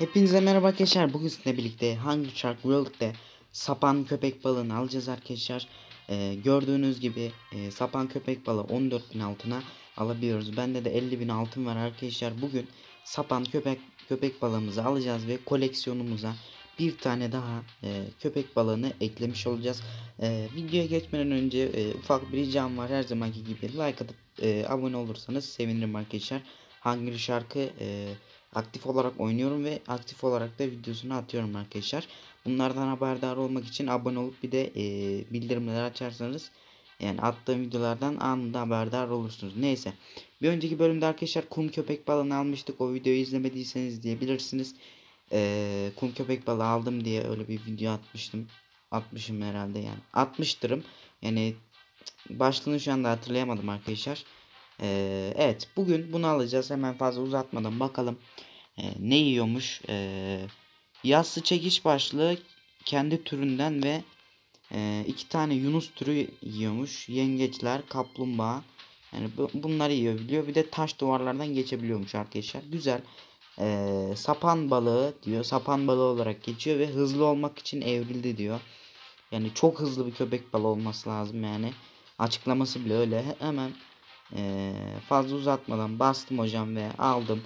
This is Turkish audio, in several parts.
Hepinize merhaba arkadaşlar. Bugün sizinle birlikte Hungry Shark World'de sapan köpek balığını alacağız arkadaşlar. Ee, gördüğünüz gibi e, sapan köpek balığı 14.000 altına alabiliyoruz. Bende de 50.000 altın var arkadaşlar. Bugün sapan köpek köpek balığımızı alacağız ve koleksiyonumuza bir tane daha e, köpek balığını eklemiş olacağız. E, videoya geçmeden önce e, ufak bir ricam var. Her zamanki gibi like atıp e, abone olursanız sevinirim arkadaşlar. Hungry Shark'ı e, aktif olarak oynuyorum ve aktif olarak da videosunu atıyorum arkadaşlar. Bunlardan haberdar olmak için abone olup bir de e, bildirimleri açarsanız yani attığım videolardan anında haberdar olursunuz. Neyse. Bir önceki bölümde arkadaşlar kum köpek balığını almıştık. O videoyu izlemediyseniz diyebilirsiniz. E, kum köpek balığı aldım diye öyle bir video atmıştım. Atmışım herhalde yani. Atmıştırım. Yani başlığını şu anda hatırlayamadım arkadaşlar. Ee, evet bugün bunu alacağız. Hemen fazla uzatmadan bakalım ee, ne yiyormuş. Ee, yassı çekiş başlığı kendi türünden ve e, iki tane yunus türü yiyormuş. Yengeçler, kaplumbağa. Yani bu, bunları yiyor biliyor. Bir de taş duvarlardan geçebiliyormuş arkadaşlar. Güzel. Ee, sapan balığı diyor. Sapan balığı olarak geçiyor ve hızlı olmak için evrildi diyor. Yani çok hızlı bir köpek balığı olması lazım yani. Açıklaması bile öyle. Hemen ee, fazla uzatmadan bastım hocam ve aldım.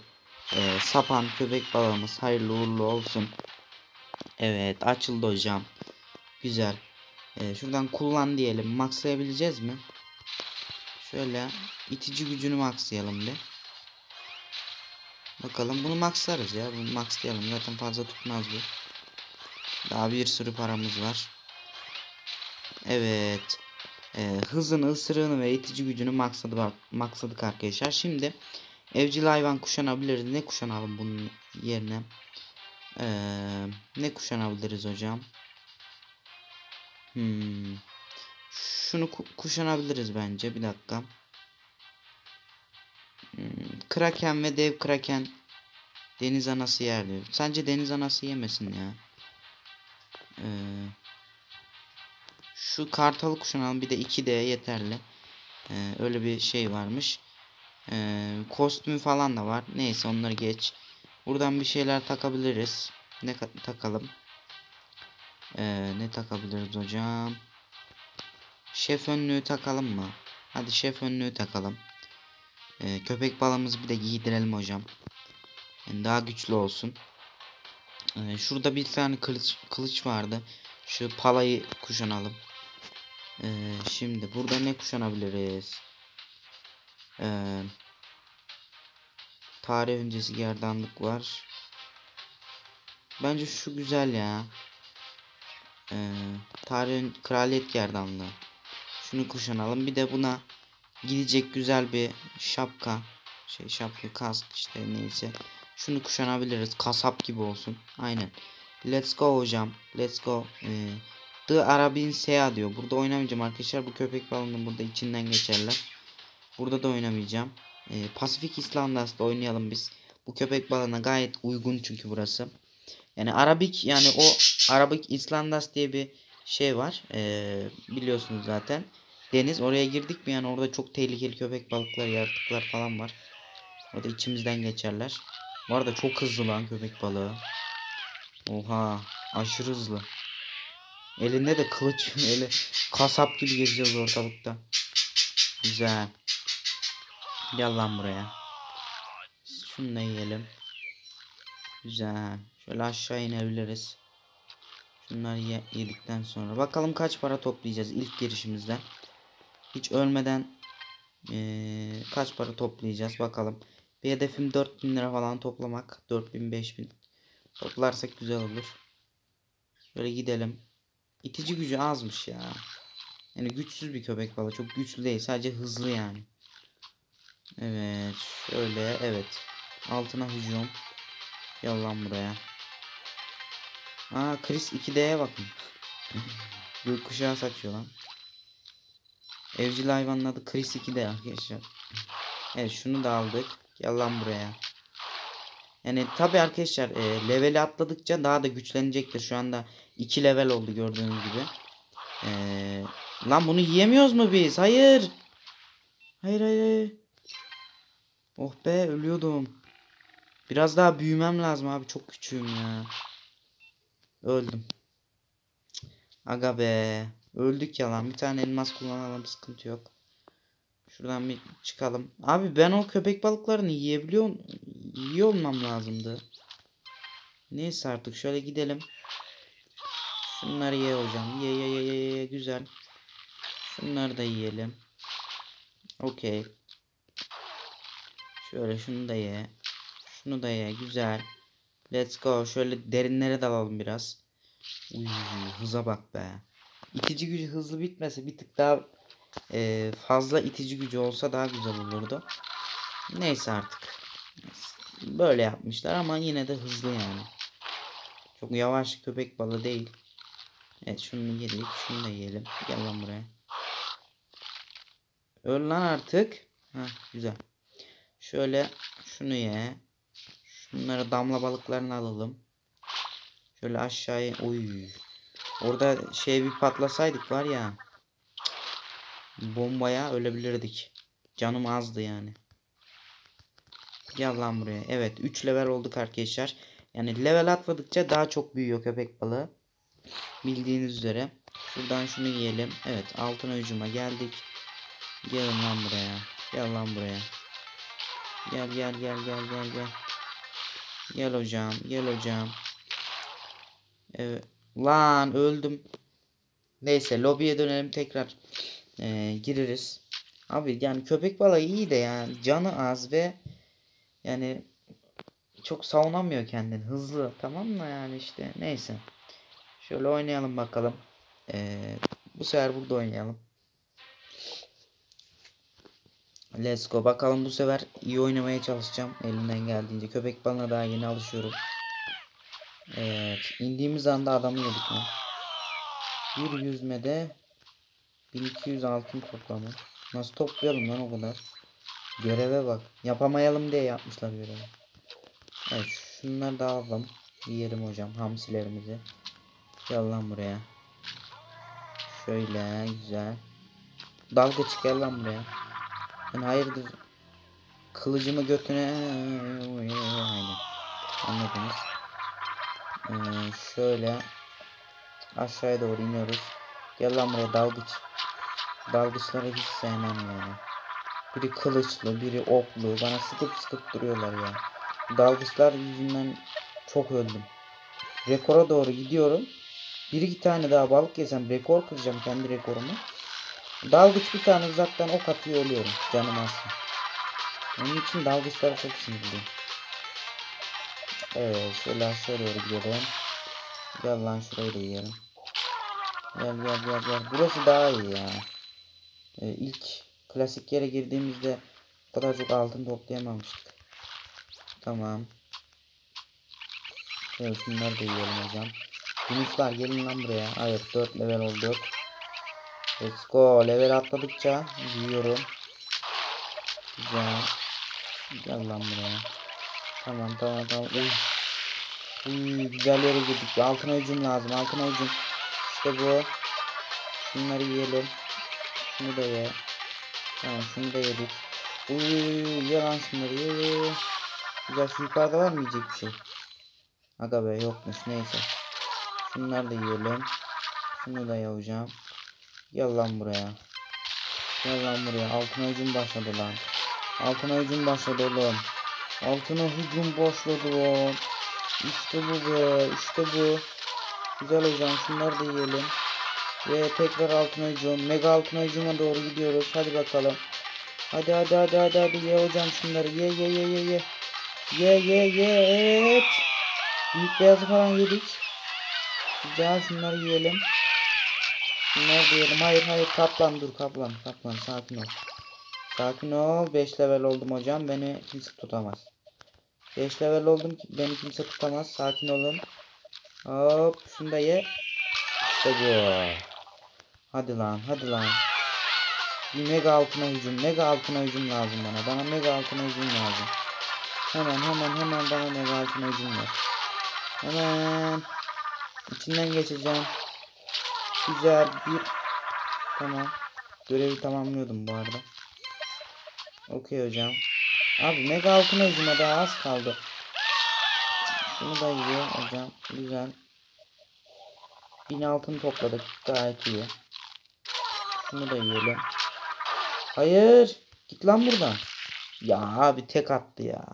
Ee, sapan köpek balığımız hayırlı uğurlu olsun. Evet açıldı hocam. Güzel. Ee, şuradan kullan diyelim. Maxlayabileceğiz mi? Şöyle itici gücünü maxlayalım bir. Bakalım bunu maxlarız ya. Bunu maxlayalım. Zaten fazla tutmaz bu. Daha bir sürü paramız var. Evet. Ee, hızını, ısırığını ve itici gücünü maxladık, maxladık arkadaşlar. Şimdi evcil hayvan kuşanabiliriz. Ne kuşanalım bunun yerine? Ee, ne kuşanabiliriz hocam? Hmm. Şunu ku kuşanabiliriz bence. Bir dakika. Hmm. Kraken ve dev kraken deniz anası yer diyor. Sence deniz anası yemesin ya. Eee şu kartalı kuşanalım bir de 2D yeterli. Ee, öyle bir şey varmış. Ee, kostümü falan da var. Neyse onları geç. Buradan bir şeyler takabiliriz. Ne takalım? Ee, ne takabiliriz hocam? Şef önlüğü takalım mı? Hadi şef önlüğü takalım. Ee, köpek balığımızı bir de giydirelim hocam. Yani daha güçlü olsun. Ee, şurada bir tane kılıç, kılıç vardı. Şu palayı kuşanalım. Ee, şimdi burada ne kuşanabiliriz? Ee, tarih öncesi gerdanlık var. Bence şu güzel ya. Ee, tarih kraliyet gerdanlığı. Şunu kuşanalım. Bir de buna gidecek güzel bir şapka. Şey şapka kask işte neyse. Şunu kuşanabiliriz. Kasap gibi olsun. Aynen. Let's go hocam. Let's go. Ee, The Arabian Sea diyor. Burada oynamayacağım arkadaşlar. Bu köpek balığının burada içinden geçerler. Burada da oynamayacağım. Ee, Pasifik İslandas'ta oynayalım biz. Bu köpek balığına gayet uygun çünkü burası. Yani Arabik yani o Arabik İslandas diye bir şey var. Ee, biliyorsunuz zaten. Deniz oraya girdik mi yani orada çok tehlikeli köpek balıklar, yaratıklar falan var. Orada içimizden geçerler. Bu arada çok hızlı lan köpek balığı. Oha aşırı hızlı. Elinde de kılıç. Eli kasap gibi geziyoruz ortalıkta. Güzel. Gel lan buraya. Şunu da yiyelim. Güzel. Şöyle aşağı inebiliriz. Şunları ye yedikten sonra. Bakalım kaç para toplayacağız ilk girişimizden. Hiç ölmeden ee, kaç para toplayacağız bakalım. Bir hedefim 4000 lira falan toplamak. 4000 5000. Toplarsak güzel olur. Şöyle gidelim. İtici gücü azmış ya. Yani güçsüz bir köpek balığı. Çok güçlü değil. Sadece hızlı yani. Evet. Şöyle. Evet. Altına hücum. Gel lan buraya. Aa Chris 2D'ye bakın. Gökkuşağı saçıyor lan. Evcil hayvanın adı Chris 2D arkadaşlar. Evet şunu da aldık. Gel lan buraya. Yani tabi arkadaşlar e, leveli atladıkça daha da güçlenecektir. Şu anda 2 level oldu gördüğünüz gibi. E, lan bunu yiyemiyoruz mu biz? Hayır. Hayır hayır. Oh be ölüyordum. Biraz daha büyümem lazım abi. Çok küçüğüm ya. Öldüm. Aga be. Öldük ya lan. Bir tane elmas kullanalım. Sıkıntı yok. Şuradan bir çıkalım. Abi ben o köpek balıklarını yiyebiliyor yiyor olmam lazımdı. Neyse artık şöyle gidelim. Şunları ye hocam. Ye ye ye ye ye güzel. Şunları da yiyelim. Okey. Şöyle şunu da ye. Şunu da ye. Güzel. Let's go. Şöyle derinlere dalalım biraz. Uy, hıza bak be. İtici gücü hızlı bitmese bir tık daha e, fazla itici gücü olsa daha güzel olurdu. Neyse artık. Böyle yapmışlar ama yine de hızlı yani. Çok yavaş köpek balığı değil. Evet şunu yedik. Şunu da yiyelim. Gel lan buraya. Öl lan artık. Heh, güzel. Şöyle şunu ye. Şunları damla balıklarını alalım. Şöyle aşağıya. Oy. Orada şey bir patlasaydık var ya. Bombaya ölebilirdik. Canım azdı yani. Gel lan buraya. Evet 3 level olduk arkadaşlar. Yani level atladıkça daha çok büyüyor köpek balığı. Bildiğiniz üzere. Şuradan şunu yiyelim. Evet altın hücuma geldik. Gelin lan buraya. Gel lan buraya. Gel gel gel gel gel gel. Gel hocam. Gel hocam. Evet. Lan öldüm. Neyse lobiye dönelim tekrar e, gireriz. Abi yani köpek balığı iyi de yani canı az ve yani çok savunamıyor kendini hızlı tamam mı yani işte neyse. Şöyle oynayalım bakalım. E, bu sefer burada oynayalım. Let's go. Bakalım bu sefer iyi oynamaya çalışacağım. Elimden geldiğince. Köpek balığına daha yeni alışıyorum. Evet. indiğimiz anda adamı yedik mi? Bir yüzmede 1200 altın toplamı. Nasıl toplayalım lan o kadar? Göreve bak. Yapamayalım diye yapmışlar görevi. Evet şunları da alalım. Yiyelim hocam hamsilerimizi. Gel lan buraya. Şöyle güzel. Dalga çıkar lan buraya. Ben hayırdır kılıcımı götüne aynen anladınız. Ee, şöyle aşağıya doğru iniyoruz. Gel lan buraya dalgıç. Dalgıçları hiç sevmem yani. Biri kılıçlı, biri oklu. Bana sıkıp sıkıp duruyorlar ya. Dalgıçlar yüzünden çok öldüm. Rekora doğru gidiyorum. Bir iki tane daha balık yesem rekor kıracağım kendi rekorumu. Dalgıç bir tane uzaktan ok atıyor ölüyorum. Canım aslında. Onun için dalgıçlara çok sinirliyim. Evet şöyle aşağı doğru gidelim. Gel lan şurayı da yiyelim. Gel gel gel gel. Burası daha iyi ya. Ee, ilk klasik yere girdiğimizde bu kadar çok altın toplayamamıştık. Tamam. Evet şunları da yiyelim hocam. Yunuslar gelin lan buraya. Hayır 4 level olduk. Let's go. Level atladıkça yiyorum. Güzel. Gel lan buraya. Tamam tamam tamam. Uy. Uy güzel yere girdik. Altına hücum lazım. Altına hücum. İşte bu. Şunları yiyelim. Şunu da ye. Tamam şunu da yedik. Uy ye lan şunları. Güzel şu yukarıda var mı yiyecek bir şey? Aga be yokmuş neyse. Şunları da yiyelim. Şunu da yavacağım. Gel lan buraya. Gel lan buraya. Altına hücum başladı lan. Altına hücum başladı oğlum. Altına hücum başladı lan. İşte bu be. İşte bu. Güzel hocam. Şunları da yiyelim. Ve tekrar altına hücum. Mega altına hücuma doğru gidiyoruz. Hadi bakalım. Hadi hadi hadi hadi hadi ye hocam şunları. Ye ye ye ye ye. Ye ye ye. Evet. Büyük beyazı falan yedik. Güzel şunları yiyelim. Şunları da yiyelim. Hayır hayır kaplan dur kaplan. Kaplan sakin ol. Sakin ol. 5 level oldum hocam. Beni kimse tutamaz. 5 level oldum. Beni kimse tutamaz. Sakin olun. Hop. Şunu da ye. İşte. Hadi lan. Hadi lan. Bir mega altına hücum. Mega altına hücum lazım bana. Bana mega altına hücum lazım. Hemen hemen hemen bana mega altına hücum ver. Hemen. İçinden geçeceğim. Güzel bir. Tamam. Görevi tamamlıyordum bu arada. Okey hocam. Abi mega altına hücuma daha az kaldı. Şunu da iyi hocam. Güzel. Bin altın topladık. Gayet iyi. Şunu da yiyelim. Hayır. Git lan buradan. Ya abi tek attı ya.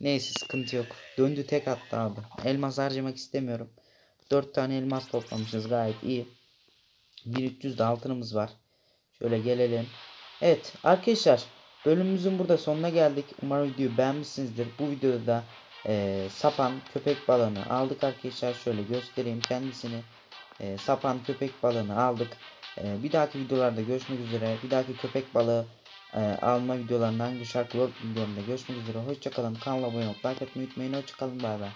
Neyse sıkıntı yok. Döndü tek attı abi. Elmas harcamak istemiyorum. 4 tane elmas toplamışız gayet iyi. 1300 de altınımız var. Şöyle gelelim. Evet arkadaşlar bölümümüzün burada sonuna geldik. Umarım videoyu beğenmişsinizdir. Bu videoda da eee, sapan köpek balığını aldık arkadaşlar. Şöyle göstereyim kendisini. Eee, sapan köpek balığını aldık. Eee, bir dahaki videolarda görüşmek üzere. Bir dahaki köpek balığı eee, alma videolarından hangi şarkı videolarında görüşmek üzere. Hoşçakalın. Kanala abone olup like atmayı unutmayın. Hoşçakalın. Bay bay.